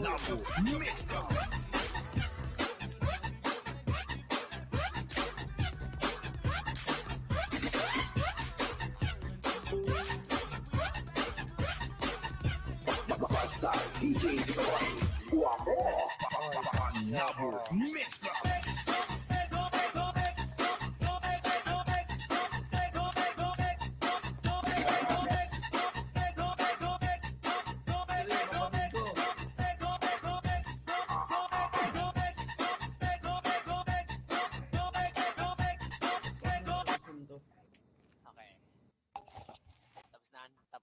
Lavo Mixta. Basta DJ Joy, o amor. Apanhado